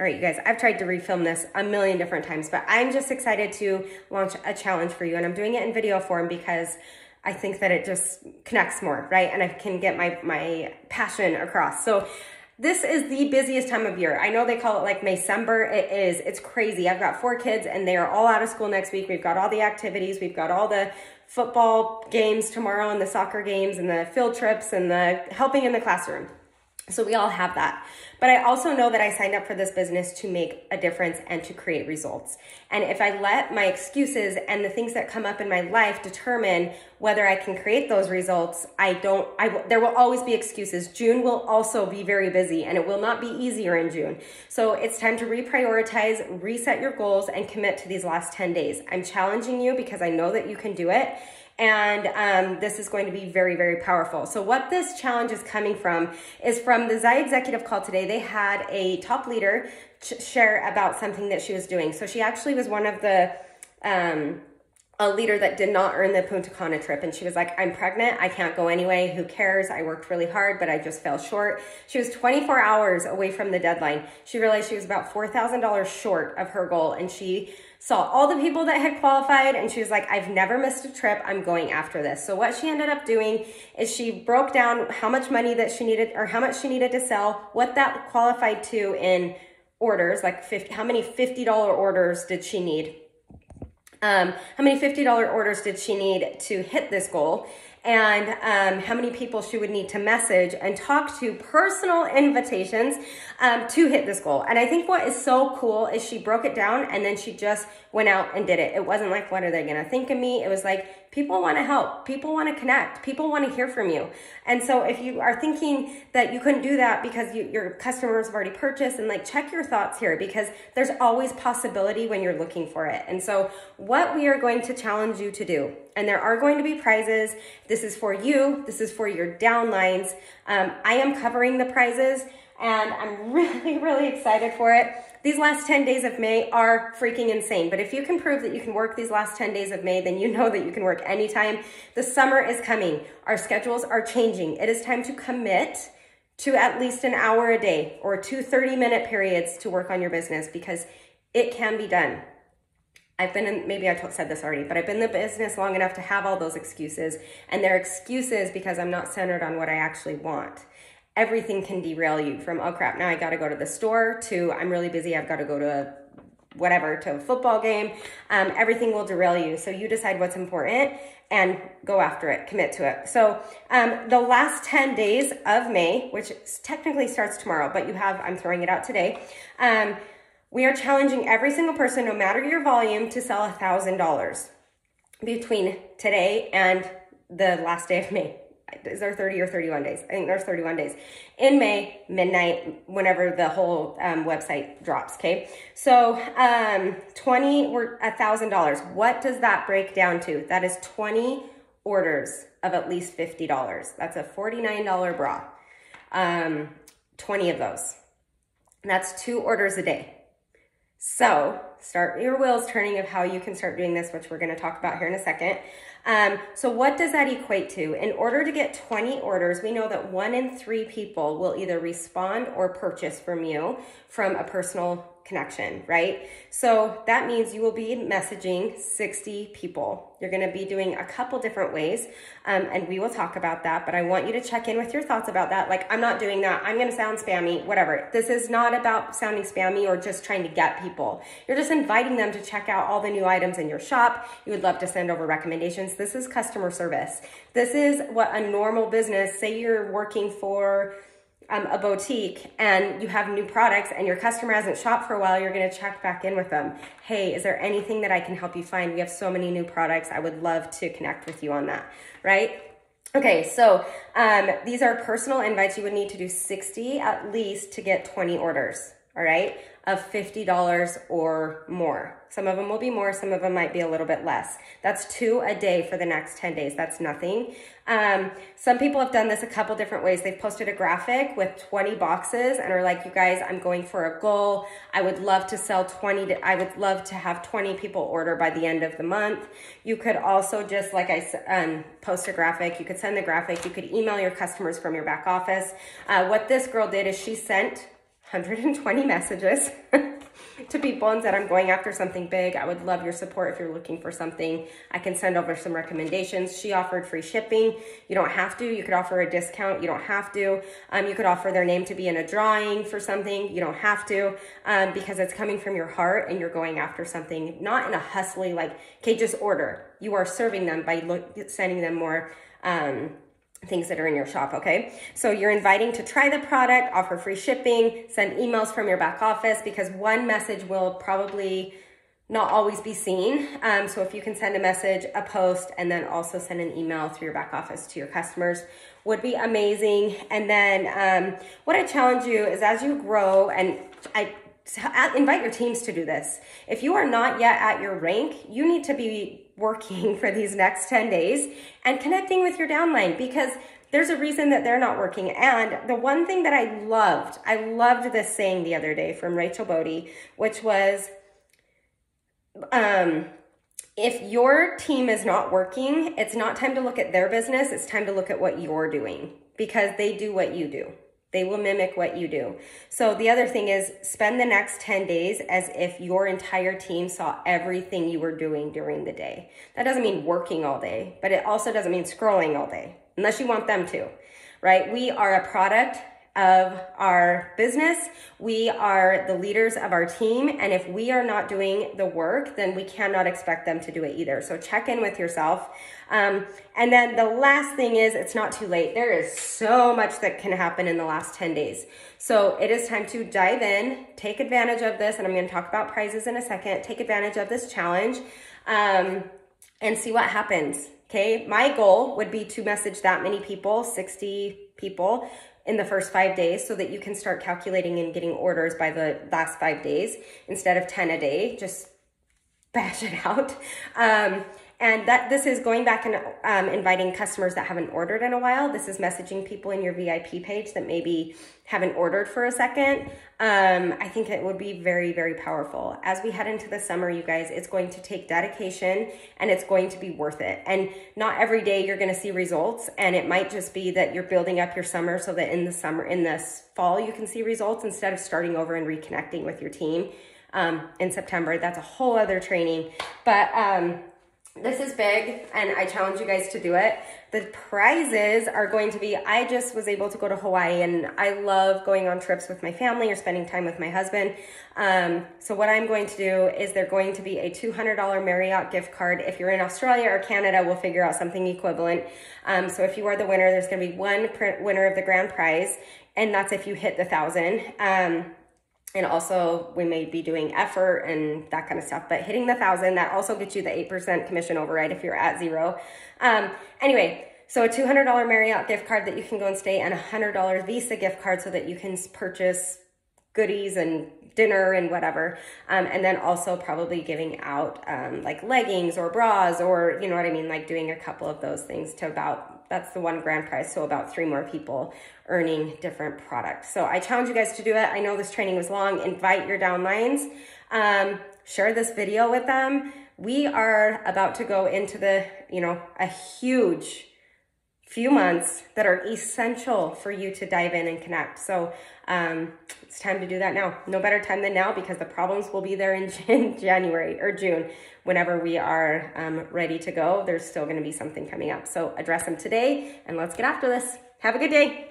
All right, you guys, I've tried to refilm this a million different times, but I'm just excited to launch a challenge for you. And I'm doing it in video form because I think that it just connects more, right? And I can get my, my passion across. So this is the busiest time of year. I know they call it like Maycember. It is. It's crazy. I've got four kids and they are all out of school next week. We've got all the activities. We've got all the football games tomorrow and the soccer games and the field trips and the helping in the classroom. So we all have that. But I also know that I signed up for this business to make a difference and to create results. And if I let my excuses and the things that come up in my life determine whether I can create those results, I don't, I, there will always be excuses. June will also be very busy and it will not be easier in June. So it's time to reprioritize, reset your goals and commit to these last 10 days. I'm challenging you because I know that you can do it and um, this is going to be very, very powerful. So what this challenge is coming from is from the Zyia executive call today. They had a top leader share about something that she was doing. So she actually was one of the um, a leader that did not earn the Punta Cana trip. And she was like, I'm pregnant. I can't go anyway. Who cares? I worked really hard, but I just fell short. She was 24 hours away from the deadline. She realized she was about $4,000 short of her goal. And she saw all the people that had qualified and she was like, I've never missed a trip. I'm going after this. So what she ended up doing is she broke down how much money that she needed or how much she needed to sell, what that qualified to in orders, like 50, how many $50 orders did she need? Um, how many $50 orders did she need to hit this goal? And um, how many people she would need to message and talk to personal invitations um, to hit this goal. And I think what is so cool is she broke it down and then she just went out and did it. It wasn't like, what are they going to think of me? It was like, people want to help. People want to connect. People want to hear from you. And so if you are thinking that you couldn't do that because you, your customers have already purchased and like check your thoughts here because there's always possibility when you're looking for it. And so what we are going to challenge you to do, and there are going to be prizes. This is for you. This is for your downlines. Um, I am covering the prizes and I'm really, really excited for it. These last 10 days of May are freaking insane, but if you can prove that you can work these last 10 days of May, then you know that you can work anytime. The summer is coming. Our schedules are changing. It is time to commit to at least an hour a day or two 30 minute periods to work on your business because it can be done. I've been in, maybe I said this already, but I've been in the business long enough to have all those excuses. And they're excuses because I'm not centered on what I actually want everything can derail you from, oh crap, now I got to go to the store to I'm really busy, I've got to go to whatever to a football game. Um, everything will derail you. So you decide what's important and go after it, commit to it. So um, the last 10 days of May, which technically starts tomorrow, but you have, I'm throwing it out today. Um, we are challenging every single person, no matter your volume, to sell a $1,000 between today and the last day of May is there 30 or 31 days? I think there's 31 days. In May, midnight, whenever the whole um, website drops, okay? So um, 20 or $1,000. What does that break down to? That is 20 orders of at least $50. That's a $49 bra. Um, 20 of those. And that's two orders a day. So start your wheels turning of how you can start doing this, which we're going to talk about here in a second. Um, so what does that equate to? In order to get 20 orders, we know that one in three people will either respond or purchase from you from a personal connection, right? So that means you will be messaging 60 people. You're gonna be doing a couple different ways, um, and we will talk about that, but I want you to check in with your thoughts about that. Like, I'm not doing that, I'm gonna sound spammy, whatever. This is not about sounding spammy or just trying to get people. You're just inviting them to check out all the new items in your shop. You would love to send over recommendations. This is customer service. This is what a normal business, say you're working for, um, a boutique and you have new products and your customer hasn't shopped for a while, you're gonna check back in with them. Hey, is there anything that I can help you find? We have so many new products. I would love to connect with you on that, right? Okay, so um, these are personal invites. You would need to do 60 at least to get 20 orders, all right? of $50 or more. Some of them will be more, some of them might be a little bit less. That's two a day for the next 10 days. That's nothing. Um, some people have done this a couple different ways. They've posted a graphic with 20 boxes and are like, you guys, I'm going for a goal. I would love to sell 20, to, I would love to have 20 people order by the end of the month. You could also just, like I um, post a graphic, you could send the graphic, you could email your customers from your back office. Uh, what this girl did is she sent 120 messages to people and said, I'm going after something big. I would love your support if you're looking for something. I can send over some recommendations. She offered free shipping. You don't have to. You could offer a discount. You don't have to. Um, you could offer their name to be in a drawing for something. You don't have to um, because it's coming from your heart and you're going after something, not in a hustly, like, okay, just order. You are serving them by sending them more. Um, things that are in your shop, okay? So you're inviting to try the product, offer free shipping, send emails from your back office because one message will probably not always be seen. Um, so if you can send a message, a post, and then also send an email through your back office to your customers would be amazing. And then um, what I challenge you is as you grow, and I invite your teams to do this. If you are not yet at your rank, you need to be working for these next 10 days and connecting with your downline because there's a reason that they're not working. And the one thing that I loved, I loved this saying the other day from Rachel Bodie, which was, um, if your team is not working, it's not time to look at their business. It's time to look at what you're doing because they do what you do. They will mimic what you do. So the other thing is spend the next 10 days as if your entire team saw everything you were doing during the day. That doesn't mean working all day, but it also doesn't mean scrolling all day, unless you want them to, right? We are a product of our business. We are the leaders of our team. And if we are not doing the work, then we cannot expect them to do it either. So check in with yourself. Um, and then the last thing is it's not too late. There is so much that can happen in the last 10 days. So it is time to dive in, take advantage of this. And I'm going to talk about prizes in a second. Take advantage of this challenge um, and see what happens. Okay. My goal would be to message that many people, 60 people in the first five days so that you can start calculating and getting orders by the last five days instead of 10 a day. Just bash it out. Um, and that this is going back and um, inviting customers that haven't ordered in a while. This is messaging people in your VIP page that maybe haven't ordered for a second. Um, I think it would be very, very powerful. As we head into the summer, you guys, it's going to take dedication and it's going to be worth it. And not every day you're going to see results. And it might just be that you're building up your summer so that in the summer, in this fall, you can see results instead of starting over and reconnecting with your team um, in September. That's a whole other training. But, um, this is big and I challenge you guys to do it. The prizes are going to be, I just was able to go to Hawaii and I love going on trips with my family or spending time with my husband. Um, so what I'm going to do is they're going to be a $200 Marriott gift card. If you're in Australia or Canada, we'll figure out something equivalent. Um, so if you are the winner, there's gonna be one winner of the grand prize and that's if you hit the thousand. Um, and also we may be doing effort and that kind of stuff but hitting the thousand that also gets you the 8% commission override if you're at zero. Um, anyway so a $200 marriott gift card that you can go and stay and a $100 visa gift card so that you can purchase goodies and dinner and whatever um, and then also probably giving out um, like leggings or bras or you know what i mean like doing a couple of those things to about that's the one grand prize. So about three more people earning different products. So I challenge you guys to do it. I know this training was long. Invite your downlines. Um, share this video with them. We are about to go into the, you know, a huge few months that are essential for you to dive in and connect. So um, it's time to do that now. No better time than now because the problems will be there in January or June. Whenever we are um, ready to go, there's still going to be something coming up. So address them today and let's get after this. Have a good day.